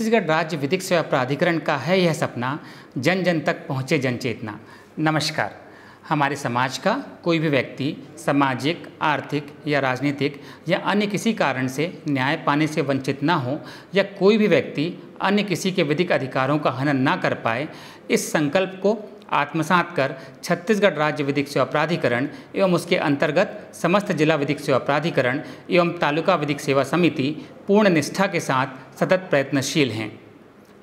छत्तीसगढ़ राज्य विधिक सेवा प्राधिकरण का है यह सपना, जन जन तक पहुँचे जन चेतना। नमस्कार। हमारे समाज का कोई भी व्यक्ति, सामाजिक, आर्थिक या राजनीतिक या अन्य किसी कारण से न्याय पाने से वंचित ना हो या कोई भी व्यक्ति अन्य किसी के विधिक अधिकारों का हनन ना कर पाए, इस संकल्प को आत्मसात कर छत्तीसगढ़ राज्य विधिक सेवा प्राधिकरण एवं उसके अंतर्गत समस्त जिला विधिक सेवा प्राधिकरण एवं तालुका विधिक सेवा समिति पूर्ण निष्ठा के साथ सतत प्रयत्नशील हैं।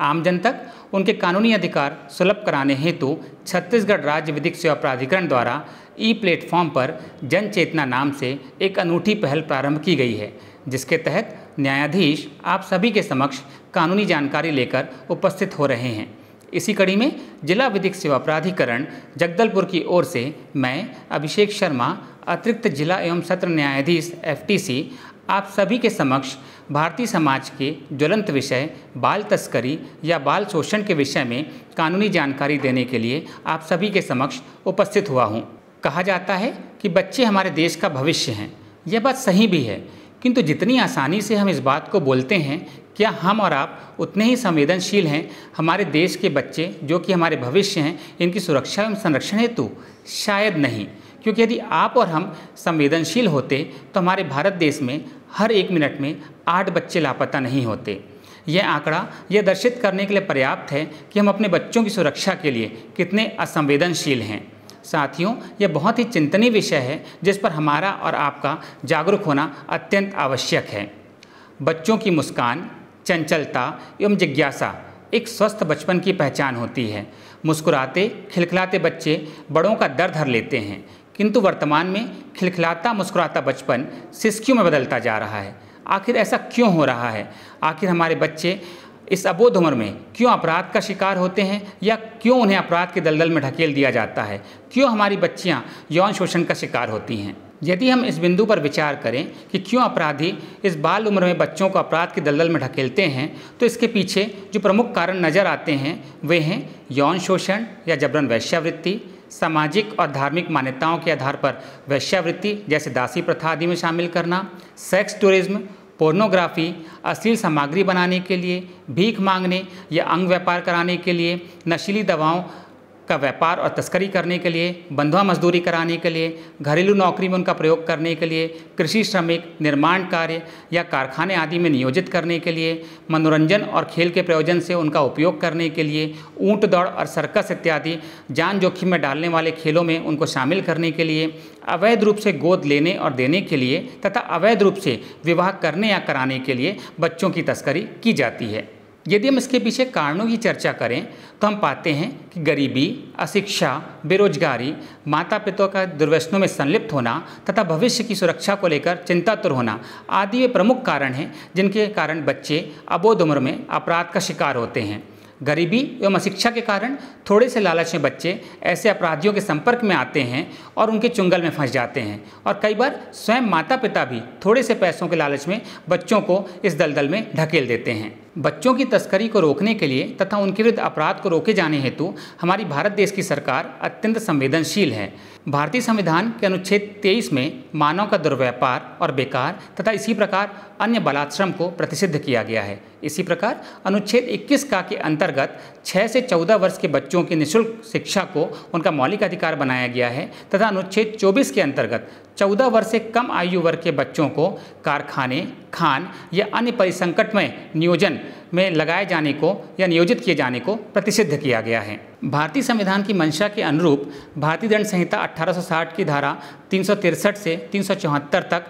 आमजन तक उनके कानूनी अधिकार सुलभ कराने हेतु छत्तीसगढ़ राज्य विधिक सेवा प्राधिकरण द्वारा ई प्लेटफॉर्म पर जन चेतना नाम से एक अनूठी पहल प्रारंभ की गई है, जिसके तहत न्यायाधीश आप सभी के समक्ष कानूनी जानकारी लेकर उपस्थित हो रहे हैं। इसी कड़ी में जिला विधिक सेवा प्राधिकरण जगदलपुर की ओर से मैं, अभिषेक शर्मा, अतिरिक्त जिला एवं सत्र न्यायाधीश एफटीसी, आप सभी के समक्ष भारतीय समाज के ज्वलंत विषय, बाल तस्करी या बाल शोषण के विषय में कानूनी जानकारी देने के लिए आप सभी के समक्ष उपस्थित हुआ हूँ। कहा जाता है कि बच्चे हमारे देश का भविष्य हैं। यह बात सही भी है, किंतु जितनी आसानी से हम इस बात को बोलते हैं क्या हम और आप उतने ही संवेदनशील हैं? हमारे देश के बच्चे, जो कि हमारे भविष्य हैं, इनकी सुरक्षा एवं संरक्षण हेतु? शायद नहीं। क्योंकि यदि आप और हम संवेदनशील होते तो हमारे भारत देश में हर एक मिनट में आठ बच्चे लापता नहीं होते। यह आंकड़ा यह दर्शित करने के लिए पर्याप्त है कि हम अपने बच्चों की सुरक्षा के लिए कितने असंवेदनशील हैं। साथियों, यह बहुत ही चिंतनीय विषय है, जिस पर हमारा और आपका जागरूक होना अत्यंत आवश्यक है। बच्चों की मुस्कान चंचलता एवं जिज्ञासा एक स्वस्थ बचपन की पहचान होती है। मुस्कुराते, खिलखिलाते बच्चे बड़ों का दर्द हर लेते हैं, किंतु वर्तमान में खिलखिलाता, मुस्कुराता बचपन सिस्कियों में बदलता जा रहा है। आखिर ऐसा क्यों हो रहा है? आखिर हमारे बच्चे इस अबोध उम्र में क्यों अपराध का शिकार होते हैं या क्यों उन्हें अपराध के दलदल में ढकेल दिया जाता है? क्यों हमारी बच्चियाँ यौन शोषण का शिकार होती हैं? यदि हम इस बिंदु पर विचार करें कि क्यों अपराधी इस बाल उम्र में बच्चों को अपराध के दलदल में ढकेलते हैं तो इसके पीछे जो प्रमुख कारण नज़र आते हैं, वे हैं यौन शोषण या जबरन वैश्यावृत्ति। सामाजिक और धार्मिक मान्यताओं के आधार पर वैश्यावृत्ति जैसे दासी प्रथा आदि में शामिल करना, सेक्स टूरिज़्म, पोर्नोग्राफी, अश्लील सामग्री बनाने के लिए, भीख मांगने या अंग व्यापार कराने के लिए, नशीली दवाओं का व्यापार और तस्करी करने के लिए, बंधुआ मजदूरी कराने के लिए, घरेलू नौकरी में उनका प्रयोग करने के लिए, कृषि श्रमिक, निर्माण कार्य या कारखाने आदि में नियोजित करने के लिए, मनोरंजन और खेल के प्रयोजन से उनका उपयोग करने के लिए, ऊँट दौड़ और सर्कस इत्यादि जान जोखिम में डालने वाले खेलों में उनको शामिल करने के लिए, अवैध रूप से गोद लेने और देने के लिए, तथा अवैध रूप से विवाह करने या कराने के लिए बच्चों की तस्करी की जाती है। यदि हम इसके पीछे कारणों की चर्चा करें तो हम पाते हैं कि गरीबी, अशिक्षा, बेरोजगारी माता पिता का दुर्व्यसनों में संलिप्त होना तथा भविष्य की सुरक्षा को लेकर चिंतातुर होना आदि वे प्रमुख कारण हैं, जिनके कारण बच्चे अबोध उम्र में अपराध का शिकार होते हैं। गरीबी एवं अशिक्षा के कारण थोड़े से लालच में बच्चे ऐसे अपराधियों के संपर्क में आते हैं और उनके चुंगल में फंस जाते हैं। और कई बार स्वयं माता पिता भी थोड़े से पैसों के लालच में बच्चों को इस दलदल में ढकेल देते हैं। बच्चों की तस्करी को रोकने के लिए तथा उनके विरुद्ध अपराध को रोके जाने हेतु हमारी भारत देश की सरकार अत्यंत संवेदनशील है। भारतीय संविधान के अनुच्छेद 23 में मानव का दुर्व्यापार और बेकार तथा इसी प्रकार अन्य बलाश्रम को प्रतिषिद्ध किया गया है। इसी प्रकार अनुच्छेद 21 का के अंतर्गत 6 से 14 वर्ष के बच्चों की निःशुल्क शिक्षा को उनका मौलिक अधिकार बनाया गया है तथा अनुच्छेद 24 के अंतर्गत 14 वर्ष से कम आयु वर्ग के बच्चों को कारखाने, खान या अन्य परिसंकट में नियोजन में लगाए जाने को या नियोजित किए जाने को प्रतिषिद्ध किया गया है। भारतीय संविधान की मंशा के अनुरूप भारतीय दंड संहिता 1860 की धारा तीन से तीन सौ चौहत्तर तक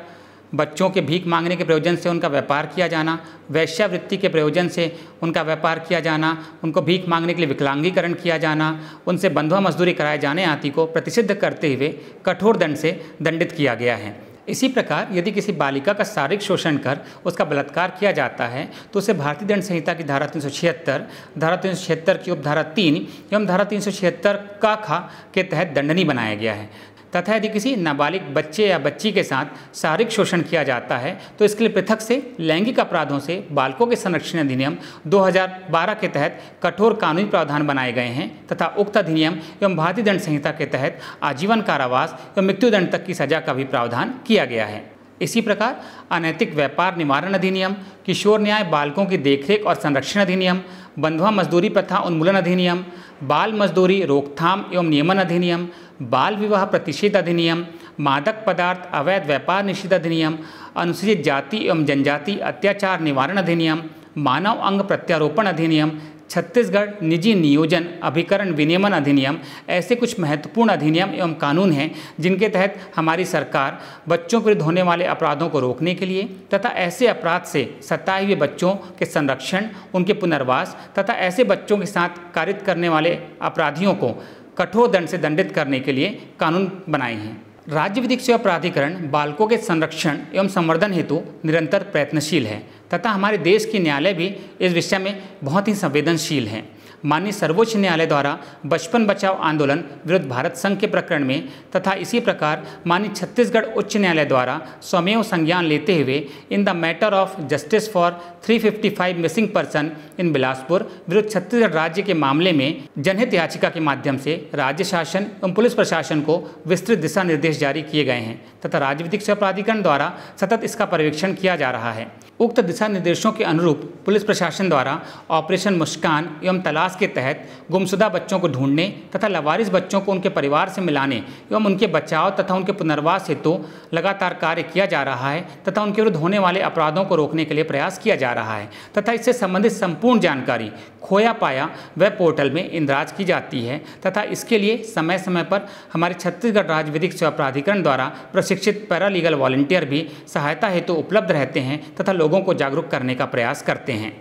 बच्चों के भीख मांगने के प्रयोजन से उनका व्यापार किया जाना, वैश्यावृत्ति के प्रयोजन से उनका व्यापार किया जाना, उनको भीख मांगने के लिए विकलांगीकरण किया जाना, उनसे बंधुआ मजदूरी कराए जाने आदि को प्रतिषिद्ध करते हुए कठोर दंड से दंडित किया गया है। इसी प्रकार यदि किसी बालिका का शारीरिक शोषण कर उसका बलात्कार किया जाता है तो उसे भारतीय दंड संहिता की धारा तीन सौ छिहत्तर, धारा तीन सौ छिहत्तर की उपधारा तीन एवं धारा तीन सौ छिहत्तर का खा के तहत दंडनीय बनाया गया है। तथा यदि किसी नाबालिग बच्चे या बच्ची के साथ शारीरिक शोषण किया जाता है तो इसके लिए पृथक से लैंगिक अपराधों से बालकों के संरक्षण अधिनियम 2012 के तहत कठोर कानूनी प्रावधान बनाए गए हैं तथा उक्त अधिनियम एवं भारतीय दंड संहिता के तहत आजीवन कारावास एवं मृत्युदंड तक की सजा का भी प्रावधान किया गया है। इसी प्रकार अनैतिक व्यापार निवारण अधिनियम, किशोर न्याय बालकों की देखरेख और संरक्षण अधिनियम बंधुआ मजदूरी प्रथा उन्मूलन अधिनियम, बाल मजदूरी रोकथाम एवं नियमन अधिनियम, बाल विवाह प्रतिषेध अधिनियम, मादक पदार्थ, अवैध व्यापार निषेध अधिनियम, अनुसूचित जाति एवं जनजाति अत्याचार निवारण अधिनियम, मानव अंग प्रत्यारोपण अधिनियम छत्तीसगढ़ निजी नियोजन अभिकरण विनियमन अधिनियम ऐसे कुछ महत्वपूर्ण अधिनियम एवं कानून हैं, जिनके तहत हमारी सरकार बच्चों के विरुद्ध होने वाले अपराधों को रोकने के लिए तथा ऐसे अपराध से सताए हुए बच्चों के संरक्षण, उनके पुनर्वास तथा ऐसे बच्चों के साथ कारित करने वाले अपराधियों को कठोर दंड से दंडित करने के लिए कानून बनाए हैं। राज्य विधिक सेवा प्राधिकरण बालकों के संरक्षण एवं संवर्धन हेतु निरंतर प्रयत्नशील है। तथा हमारे देश की न्यायालय भी इस विषय में बहुत ही संवेदनशील हैं। माननीय सर्वोच्च न्यायालय द्वारा बचपन बचाओ आंदोलन विरुद्ध भारत संघ के प्रकरण में तथा इसी प्रकार माननीय छत्तीसगढ़ उच्च न्यायालय द्वारा स्वमेव संज्ञान लेते हुए in the matter of justice for 355 missing person in Bilaspur विरुद्ध छत्तीसगढ़ राज्य के मामले में जनहित याचिका के माध्यम से राज्य शासन एवं पुलिस प्रशासन को विस्तृत दिशा निर्देश जारी किए गए हैं तथा राज्य विधिक सेवा प्राधिकरण द्वारा सतत इसका पर्यवेक्षण किया जा रहा है। उक्त दिशा निर्देशों के अनुरूप पुलिस प्रशासन द्वारा ऑपरेशन मुस्कान एवं तलाश के तहत गुमशुदा बच्चों को ढूँढने तथा लवारिस बच्चों को उनके परिवार से मिलाने एवं उनके बचाव तथा उनके पुनर्वास हेतु तो लगातार कार्य किया जा रहा है तथा उनके विरुद्ध होने वाले अपराधों को रोकने के लिए प्रयास किया जा रहा है तथा इससे संबंधित संपूर्ण जानकारी खोया पाया वेब पोर्टल में इंदराज की जाती है तथा इसके लिए समय समय पर हमारे छत्तीसगढ़ राज्य विधिक सेवा प्राधिकरण द्वारा प्रशिक्षित पैरालीगल वॉलंटियर भी सहायता हेतु उपलब्ध रहते हैं तथा लोगों को जागरूक करने का प्रयास करते हैं।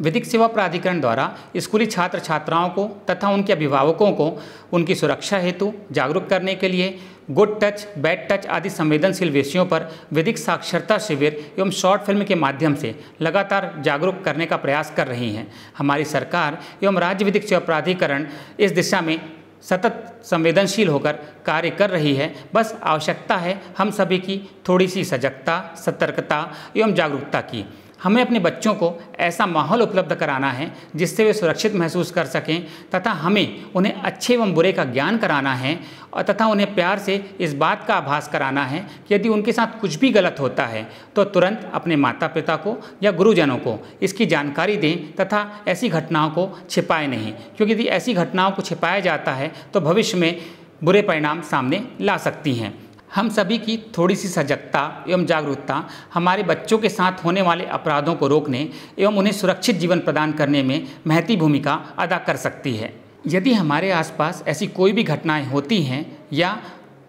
विधिक सेवा प्राधिकरण द्वारा स्कूली छात्र छात्राओं को तथा उनके अभिभावकों को उनकी सुरक्षा हेतु जागरूक करने के लिए गुड टच, बैड टच आदि संवेदनशील विषयों पर विधिक साक्षरता शिविर एवं शॉर्ट फ़िल्म के माध्यम से लगातार जागरूक करने का प्रयास कर रही हैं। हमारी सरकार एवं राज्य विधिक सेवा प्राधिकरण इस दिशा में सतत संवेदनशील होकर कार्य कर रही है। बस आवश्यकता है हम सभी की थोड़ी सी सजगता, सतर्कता एवं जागरूकता की। हमें अपने बच्चों को ऐसा माहौल उपलब्ध कराना है जिससे वे सुरक्षित महसूस कर सकें तथा हमें उन्हें अच्छे एवं बुरे का ज्ञान कराना है और तथा उन्हें प्यार से इस बात का आभास कराना है कि यदि उनके साथ कुछ भी गलत होता है तो तुरंत अपने माता पिता को या गुरुजनों को इसकी जानकारी दें तथा ऐसी घटनाओं को छिपाए नहीं। क्योंकि यदि ऐसी घटनाओं को छिपाया जाता है तो भविष्य में बुरे परिणाम सामने ला सकती हैं। हम सभी की थोड़ी सी सजगता एवं जागरूकता हमारे बच्चों के साथ होने वाले अपराधों को रोकने एवं उन्हें सुरक्षित जीवन प्रदान करने में महती भूमिका अदा कर सकती है। यदि हमारे आसपास ऐसी कोई भी घटनाएँ होती हैं या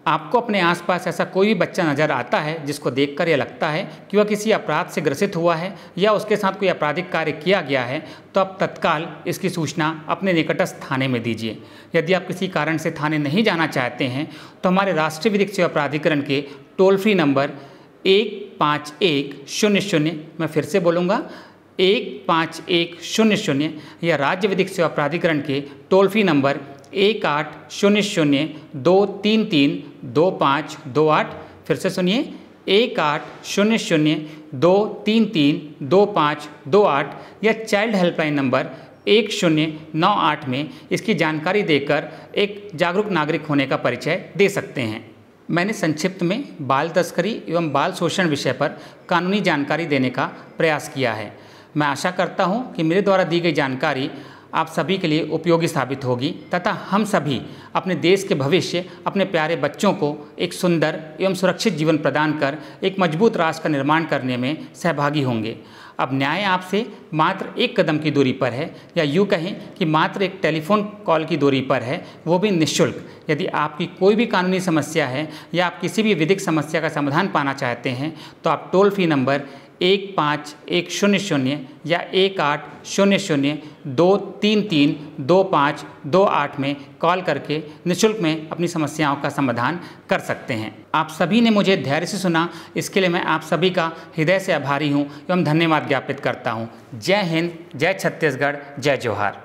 आपको अपने आसपास ऐसा कोई भी बच्चा नज़र आता है जिसको देखकर यह लगता है कि वह किसी अपराध से ग्रसित हुआ है या उसके साथ कोई आपराधिक कार्य किया गया है तो आप तत्काल इसकी सूचना अपने निकटस्थ थाने में दीजिए। यदि आप किसी कारण से थाने नहीं जाना चाहते हैं तो हमारे राष्ट्रीय विधिक सेवा प्राधिकरण के टोल फ्री नंबर एक पाँच एक शून्य शून्य, मैं फिर से बोलूँगा, एक पाँच एक शून्य शून्य या राज्य विधिक सेवा प्राधिकरण के टोल फ्री नंबर एक आठ शून्य शून्य दो तीन तीन दो पाँच दो आठ। फिर से सुनिए, एक आठ शून्य शून्य दो तीन तीन दो पाँच दो आठ या चाइल्ड हेल्पलाइन नंबर एक शून्य नौ आठ में इसकी जानकारी देकर एक जागरूक नागरिक होने का परिचय दे सकते हैं। मैंने संक्षिप्त में बाल तस्करी एवं बाल शोषण विषय पर कानूनी जानकारी देने का प्रयास किया है। मैं आशा करता हूँ कि मेरे द्वारा दी गई जानकारी आप सभी के लिए उपयोगी साबित होगी। तथा हम सभी अपने देश के भविष्य, अपने प्यारे बच्चों को एक सुंदर एवं सुरक्षित जीवन प्रदान कर, एक मज़बूत राष्ट्र का निर्माण करने में सहभागी होंगे। अब न्याय आपसे मात्र एक कदम की दूरी पर है, या यूँ कहें कि मात्र एक टेलीफोन कॉल की दूरी पर है, वो भी निःशुल्क। यदि आपकी कोई भी कानूनी समस्या है, या आप किसी भी विधिक समस्या का समाधान पाना चाहते हैं तो आप टोल फ्री नंबर एक पाँच एक शून्य शून्य या एक आठ शून्य शून्य दो तीन तीन दो पाँच दो आठ में कॉल करके निशुल्क में अपनी समस्याओं का समाधान कर सकते हैं। आप सभी ने मुझे धैर्य से सुना, इसके लिए मैं आप सभी का हृदय से आभारी हूँ एवं धन्यवाद ज्ञापित करता हूँ। जय हिंद, जय छत्तीसगढ़, जय जोहार।